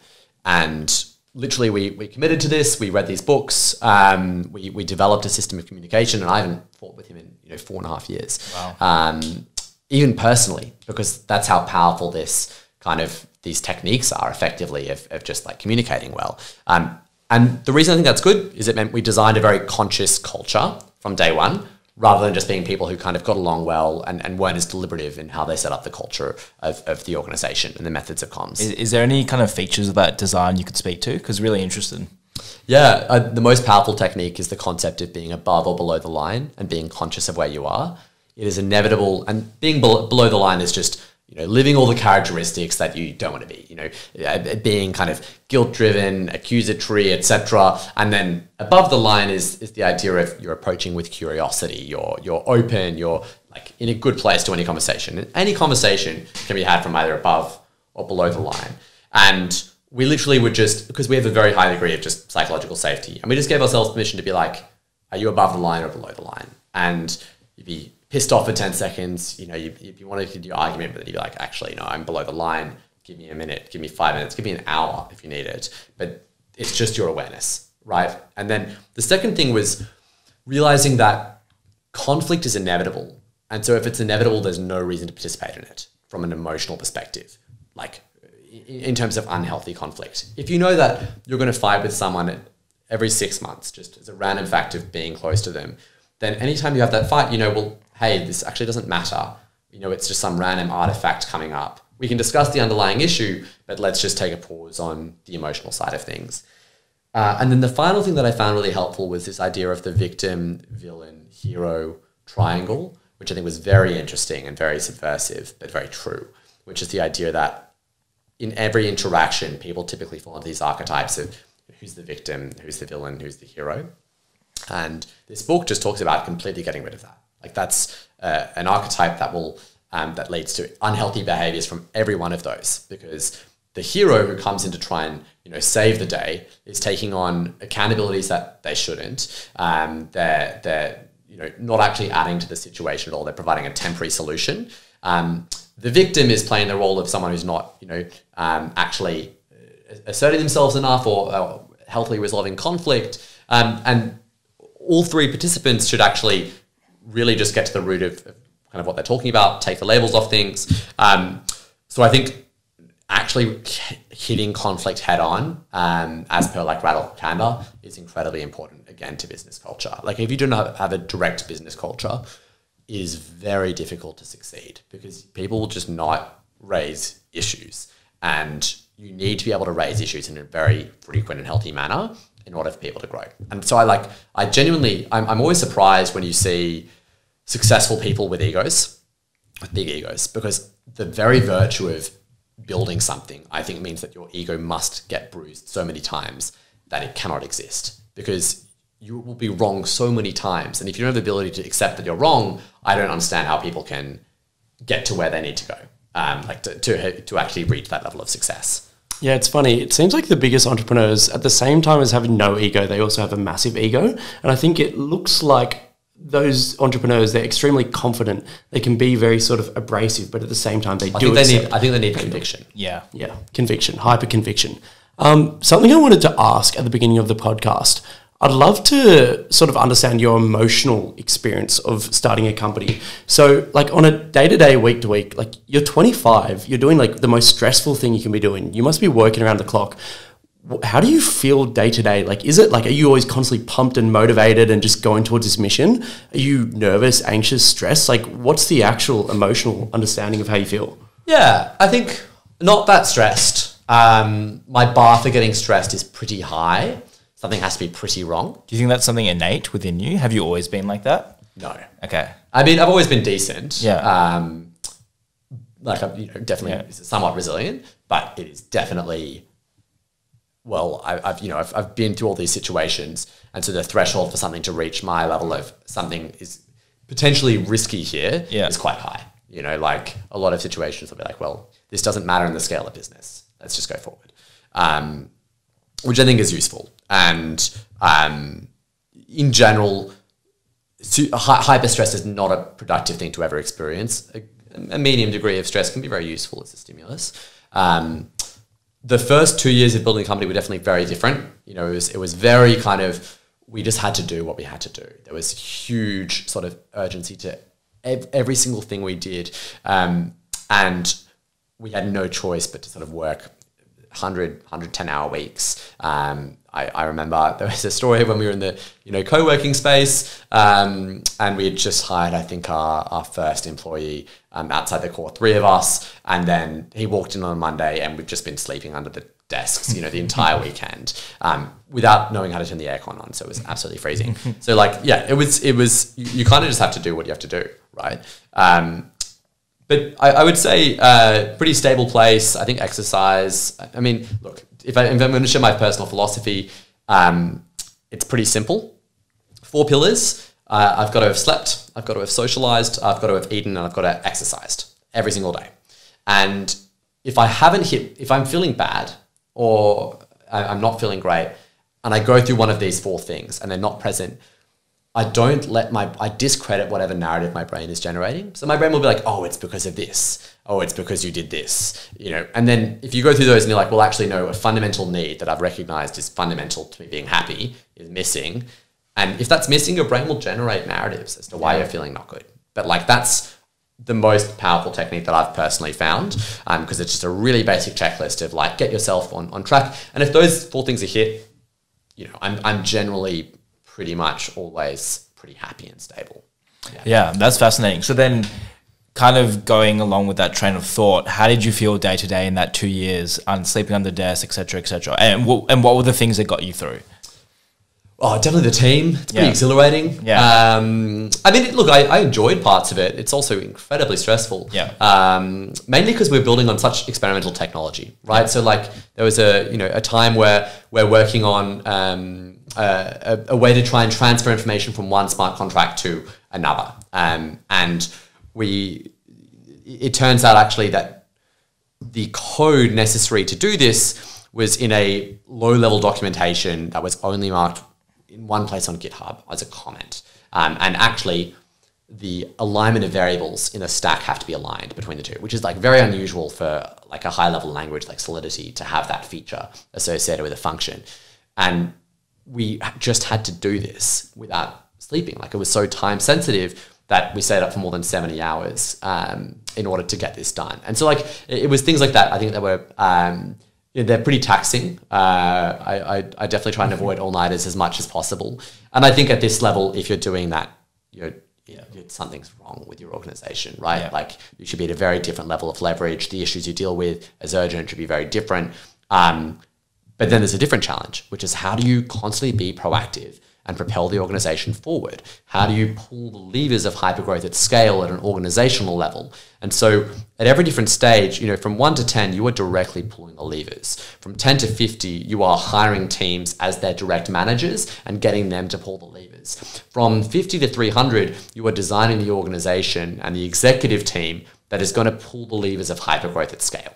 And literally we, we committed to this. We read these books. Um, we, we developed a system of communication, and I haven't fought with him in you know four and a half years. Wow. Um, even personally, because that's how powerful this kind of these techniques are effectively of, of just like communicating well. Um, and the reason I think that's good is it meant we designed a very conscious culture from day one rather than just being people who kind of got along well and, and weren't as deliberative in how they set up the culture of, of the organization and the methods of comms. Is, is there any kind of features of that design you could speak to? Because really interested. Yeah, uh, the most powerful technique is the concept of being above or below the line and being conscious of where you are. It is inevitable, and being bel- below the line is just you know living all the characteristics that you don't want to be. You know, being kind of guilt driven, accusatory, etc. And then above the line is is the idea of you're approaching with curiosity. You're you're open. You're like in a good place to any conversation. And any conversation can be had from either above or below the line. And we literally would just because we have a very high degree of just psychological safety, and we just gave ourselves permission to be like, are you above the line or below the line? And you'd be pissed off for 10 seconds, you know, you, if you wanted to do your argument, but then you'd be like, actually, no, I'm below the line. Give me a minute, give me five minutes, give me an hour if you need it. But it's just your awareness, right? And then the second thing was realizing that conflict is inevitable. And so if it's inevitable, there's no reason to participate in it from an emotional perspective. Like in terms of unhealthy conflict. If you know that you're going to fight with someone every six months, just as a random fact of being close to them, then anytime you have that fight, you know, well, hey, this actually doesn't matter. You know, it's just some random artifact coming up. We can discuss the underlying issue, but let's just take a pause on the emotional side of things. Uh, and then the final thing that I found really helpful was this idea of the victim, villain, hero triangle, which I think was very interesting and very subversive, but very true, which is the idea that in every interaction, people typically fall into these archetypes of who's the victim, who's the villain, who's the hero. And this book just talks about completely getting rid of that. Like that's uh, an archetype that will um, that leads to unhealthy behaviors from every one of those because the hero who comes in to try and you know save the day is taking on accountabilities that they shouldn't. Um, they're they're you know not actually adding to the situation at all. They're providing a temporary solution. Um, the victim is playing the role of someone who's not you know um, actually uh, asserting themselves enough or uh, healthily resolving conflict. Um, and all three participants should actually really just get to the root of, kind of what they're talking about, take the labels off things. Um, so I think actually hitting conflict head on, um, as per like Radical Candor, is incredibly important again to business culture. Like if you do not have a direct business culture, is very difficult to succeed because people will just not raise issues, and you need to be able to raise issues in a very frequent and healthy manner in order for people to grow. And so I like I genuinely I'm, I'm always surprised when you see successful people with egos, with big egos, because the very virtue of building something, I think means that your ego must get bruised so many times that it cannot exist because you will be wrong so many times. And if you don't have the ability to accept that you're wrong, I don't understand how people can get to where they need to go, um, like to, to, to actually reach that level of success. Yeah, it's funny. It seems like the biggest entrepreneurs, at the same time as having no ego, they also have a massive ego. And I think it looks like those entrepreneurs they're extremely confident. They can be very sort of abrasive but at the same time they I do think they need I think they need conviction. Yeah. yeah conviction hyper conviction um, something i wanted to ask at the beginning of the podcast i'd love to sort of understand your emotional experience of starting a company. So like on a day-to-day week to week like you're 25 you're doing like the most stressful thing you can be doing. You must be working around the clock. Wh- how do you feel day to day? Like, is it like, are you always constantly pumped and motivated and just going towards this mission? Are you nervous, anxious, stressed? Like, what's the actual emotional understanding of how you feel? Yeah, I think not that stressed. Um, my bar for getting stressed is pretty high. Something has to be pretty wrong. Do you think that's something innate within you? Have you always been like that? No. Okay. I mean, I've always been decent. Yeah. Um, like I'm, you know, definitely Yeah. somewhat resilient, but it is definitely. Well, I, I've you know I've, I've been through all these situations, and so the threshold for something to reach my level of something is potentially risky here Yeah. is quite high. You know, like a lot of situations will be like, well, this doesn't matter in the scale of business. Let's just go forward, um, which I think is useful. And um, in general, su- hyper stress is not a productive thing to ever experience. A, a medium degree of stress can be very useful as a stimulus. Um, the first two years of building a company were definitely very different. You know, it was, it was very kind of, we just had to do what we had to do. There was huge sort of urgency to ev- every single thing we did. Um, and we had no choice but to sort of work 100, 110 hour weeks. Um, I, I remember there was a story when we were in the, you know, co-working space um, and we had just hired, I think, our, our first employee um, outside the core, three of us. And then he walked in on a Monday and we've just been sleeping under the desks, you know, the entire weekend um, without knowing how to turn the aircon on. So it was absolutely freezing. so like, yeah, it was, it was, you, you kind of just have to do what you have to do, right? Um, but I, I would say uh, pretty stable place. I think exercise. I mean, look, if, I, if I'm going to share my personal philosophy, um, it's pretty simple. Four pillars. Uh, I've got to have slept. I've got to have socialized. I've got to have eaten, and I've got to have exercised every single day. And if I haven't hit, if I'm feeling bad or I'm not feeling great, and I go through one of these four things and they're not present, I don't let my I discredit whatever narrative my brain is generating. So my brain will be like, "Oh, it's because of this. Oh, it's because you did this." You know. And then if you go through those and you're like, "Well, actually no, a fundamental need that I've recognized is fundamental to me being happy is missing." And if that's missing, your brain will generate narratives as to why you're feeling not good. But like that's the most powerful technique that I've personally found because it's just a really basic checklist of like get yourself on, on track. And if those four things are hit, you know, I'm I'm generally pretty much always pretty happy and stable. Yeah, that's fascinating. So then, kind of going along with that train of thought, how did you feel day to day in that two years, um, sleeping under desk, etc., etc., and what, and what were the things that got you through? Oh, definitely the team. It's pretty Yeah. exhilarating. Yeah. Um, I mean, look, I, I enjoyed parts of it. It's also incredibly stressful. Yeah. Um, mainly because we're building on such experimental technology, right? So, like, there was a you know a time where we're working on um, a, a, a way to try and transfer information from one smart contract to another, um, and we it turns out actually that the code necessary to do this was in a low level documentation that was only marked in one place on GitHub as a comment. Um, and actually, the alignment of variables in a stack have to be aligned between the two, which is like very unusual for like a high level language like Solidity to have that feature associated with a function. And we just had to do this without sleeping. Like it was so time sensitive that we stayed up for more than 70 hours um, in order to get this done. And so like it, was things like that. I think that were, um, know, they're pretty taxing. Uh, I, I, I definitely try and avoid all nighters as much as possible. And I think at this level, if you're doing that, you're, you something's wrong with your organization, right? Yeah. Like you should be at a very different level of leverage. The issues you deal with as urgent should be very different. Um, but then there's a different challenge, which is how do you constantly be proactive and propel the organization forward? How do you pull the levers of hypergrowth at scale at an organizational level? And so at every different stage, you know, from one to 10, you are directly pulling the levers. From 10 to 50, you are hiring teams as their direct managers and getting them to pull the levers. From 50 to 300, you are designing the organization and the executive team that is going to pull the levers of hypergrowth at scale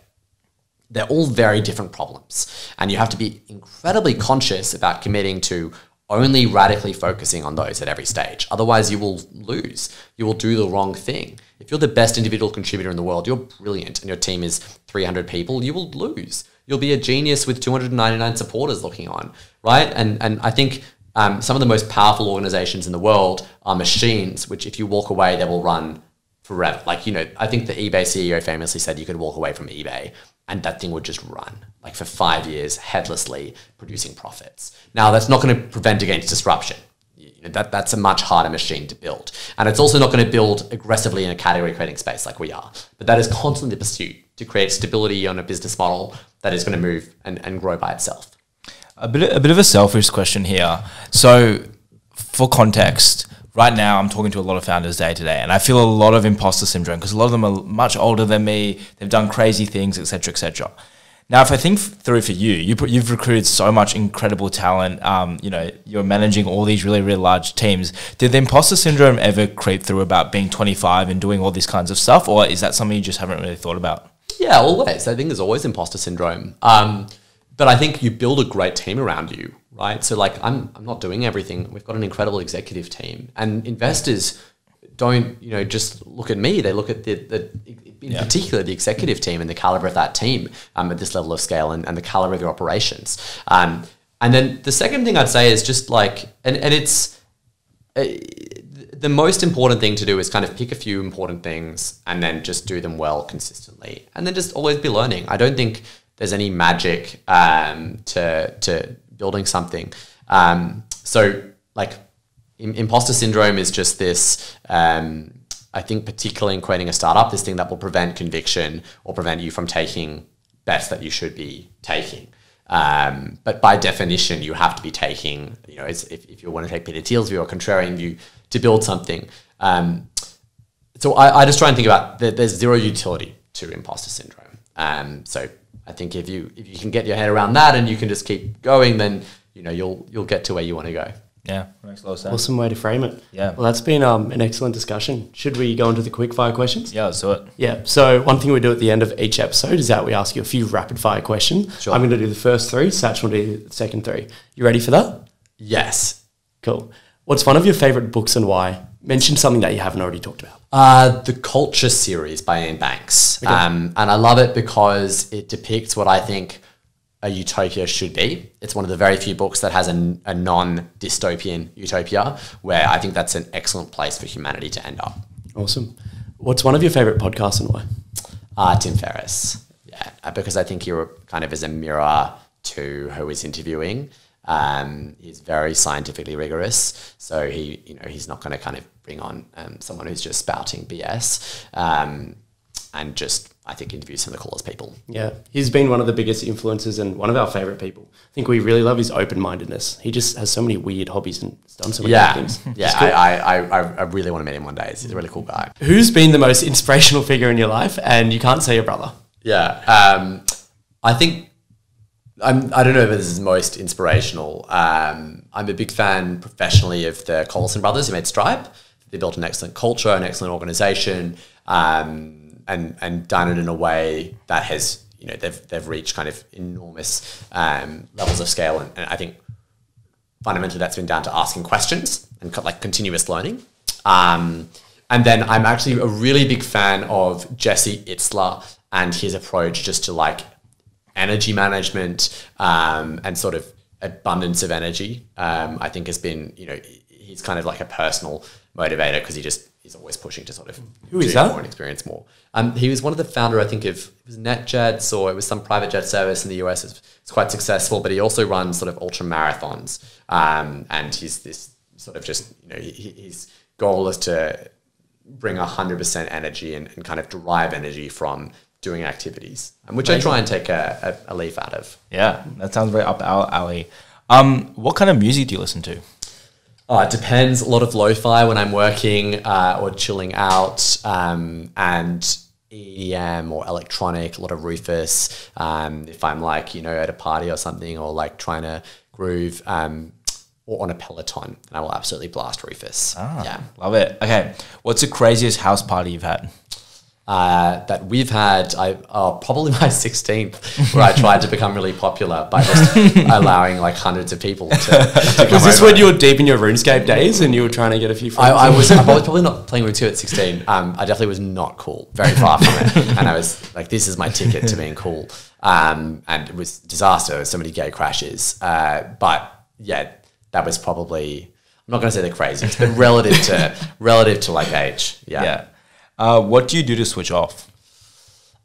they're all very different problems. And you have to be incredibly conscious about committing to only radically focusing on those at every stage. Otherwise, you will lose. You will do the wrong thing. If you're the best individual contributor in the world, you're brilliant, and your team is 300 people, you will lose. You'll be a genius with 299 supporters looking on, right? And, and I think um, some of the most powerful organizations in the world are machines, which if you walk away, they will run forever. Like, you know, I think the eBay CEO famously said you could walk away from eBay and that thing would just run like for five years headlessly producing profits. Now, that's not going to prevent against disruption. You know, that, that's a much harder machine to build. And it's also not going to build aggressively in a category creating space like we are. But that is constantly the pursuit to create stability on a business model that is going to move and, and grow by itself. A bit, a bit of a selfish question here. So, for context, right now I'm talking to a lot of founders day to day, and I feel a lot of imposter syndrome because a lot of them are much older than me. They've done crazy things, etc., etc. Now, if I think through for you, you put, you've recruited so much incredible talent. Um, you know, you're managing all these really, really large teams. Did the imposter syndrome ever creep through about being 25 and doing all these kinds of stuff, or is that something you just haven't really thought about? Yeah, always. I think there's always imposter syndrome. Um, but I think you build a great team around you, right? So like I'm I'm not doing everything. We've got an incredible executive team. And investors don't, you know, just look at me. They look at the, the in Yeah. particular the executive team and the caliber of that team um, at this level of scale and, and the caliber of your operations. Um, and then the second thing I'd say is just like and, and it's uh, the most important thing to do is kind of pick a few important things and then just do them well consistently and then just always be learning i don't think there's any magic um, to, to building something um, so like im- imposter syndrome is just this um, i think particularly in creating a startup this thing that will prevent conviction or prevent you from taking bets that you should be taking um, but by definition, you have to be taking, you know, if, if you want to take Peter Thiel's view or contrarian view to build something. Um, so I, I just try and think about that there's zero utility to imposter syndrome. Um, so I think if you if you can get your head around that and you can just keep going, then you know you'll you'll get to where you want to go. Yeah, makes a lot of sense. Awesome way to frame it. Yeah. Well, that's been um, an excellent discussion. Should we go into the quick fire questions? Yeah, let's do it. Yeah. So one thing we do at the end of each episode is that we ask you a few rapid fire questions. Sure. I'm going to do the first three. Satch will do the second three. You ready for that? Yes. Cool. What's one of your favorite books and why? Mention something that you haven't already talked about. Uh, the Culture series by Iain Banks. Um, and I love it because it depicts what I think a utopia should be. It's one of the very few books that has a, a non dystopian utopia, where I think that's an excellent place for humanity to end up. Awesome. What's one of your favorite podcasts and why? Uh, Tim Ferriss. Yeah, uh, because I think you're kind of as a mirror to who is interviewing. Um, he's very scientifically rigorous, so he you know he's not going to kind of bring on um, someone who's just spouting BS. Um, and just I think interviews some of the coolest people. Yeah, he's been one of the biggest influences and one of our favorite people. I think we really love his open mindedness. He just has so many weird hobbies and has done so many Yeah, things. yeah. cool. I, I, I, I really want to meet him one day. He's a really cool guy. Who's been the most inspirational figure in your life? And you can't say your brother. Yeah, um, I think I'm. I don't know if this is most inspirational. Um, I'm a big fan professionally of the Collison brothers who made Stripe. They built an excellent culture, an excellent organization, um, and and done it in a way that has you know they've they've reached kind of enormous um, levels of scale, and, and I think fundamentally that's been down to asking questions and co- like continuous learning. Um, and then I'm actually a really big fan of Jesse Itzler and his approach just to like energy management um, and sort of abundance of energy. Um, I think has been, you know, he's kind of like a personal motivator because he just is always pushing to sort of Who is that? more and experience more. Um, he was one of the founder, I think, of it was NetJets or it was some private jet service in the US. It's, it's quite successful, but he also runs sort of ultra marathons. Um, and he's this sort of just, you know, he, his goal is to bring 100% energy and, and kind of derive energy from doing activities, um, which I try and take a, a, a leaf out of. Yeah, that sounds very up our alley. Um, what kind of music do you listen to? Uh, it depends. A lot of lo-fi when I'm working uh, or chilling out, um, and EDM or electronic. A lot of Rufus. Um, if I'm like you know at a party or something, or like trying to groove, um, or on a Peloton, and I will absolutely blast Rufus. Yeah. Love it. Okay, what's the craziest house party you've had? Uh, that we've had, I oh, probably my 16th, where I tried to become really popular by just allowing like hundreds of people to, to Was this over. when you were deep in your RuneScape days and you were trying to get a few friends? I, I was I was probably not playing RuneScape at 16. Um, I definitely was not cool, very far from it. And I was like, this is my ticket to being cool. Um, and it was disaster. There was so many gay crashes. Uh, but yeah, that was probably, I'm not going to say the craziest, but relative to, relative to like age. Yeah. Yeah. Uh, what do you do to switch off?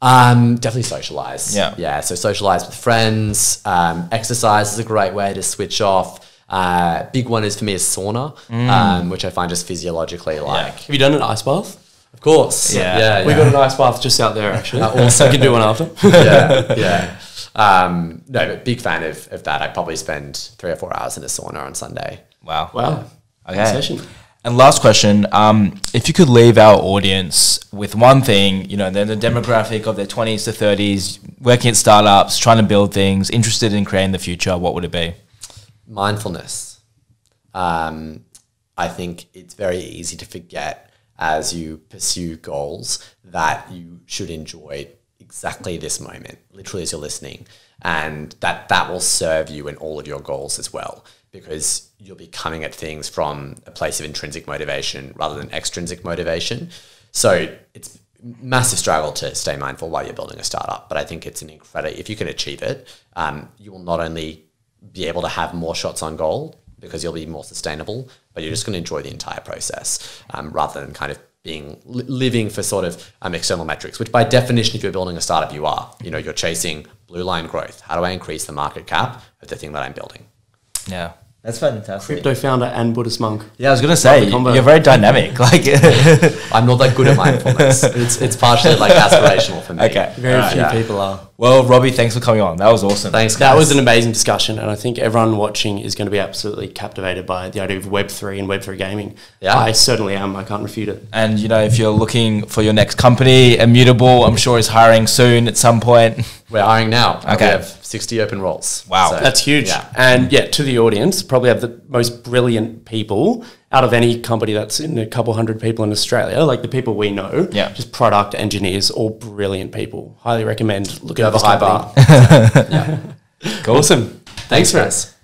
Um, definitely socialize. Yeah. Yeah. So socialize with friends. Um, exercise is a great way to switch off. Uh, big one is for me is sauna, um, which I find just physiologically like. Have you done an ice bath? Of course. Yeah. Yeah. We yeah. got an ice bath just out there actually. Uh, awesome. I can do one after. yeah. Yeah. Um, no, but big fan of, of that. I probably spend three or four hours in a sauna on Sunday. Wow. Wow. Okay. Session. And last question: um, If you could leave our audience with one thing, you know, they're the demographic of their twenties to thirties, working at startups, trying to build things, interested in creating the future, what would it be? mindfulness. Um, I think it's very easy to forget as you pursue goals that you should enjoy exactly this moment, literally as you're listening, and that that will serve you in all of your goals as well, because you'll be coming at things from a place of intrinsic motivation rather than extrinsic motivation. So it's massive struggle to stay mindful while you're building a startup, but I think it's an incredible. If you can achieve it, um, you will not only be able to have more shots on goal because you'll be more sustainable, but you're just going to enjoy the entire process um, rather than kind of being li- living for sort of um, external metrics, which by definition, if you're building a startup, you are. You know, you're chasing blue line growth. How do I increase the market cap of the thing that I'm building? Yeah, that's fantastic. Crypto founder and Buddhist monk. Yeah, I was gonna say Love the combo. you're very dynamic. Like, I'm not that good at mindfulness. it's, it's partially like aspirational for me. okay. Very Alright. few yeah. people are. Well, Robbie, thanks for coming on. That was awesome. Thanks, guys. That was an amazing discussion, and I think everyone watching is going to be absolutely captivated by the idea of Web three and Web three gaming. Yeah. I certainly am. I can't refute it. And you know, if you're looking for your next company, Immutable, I'm sure is hiring soon at some point. We're hiring now. Okay. We have 60 open roles. Wow. That's huge. Yeah. And yeah, to the audience, probably have the most brilliant people out of any company that's in a couple hundred people in Australia, like the people we know. Yeah. Just product engineers, all brilliant people. Highly recommend looking at the high company. bar. Awesome. Thanks, guys.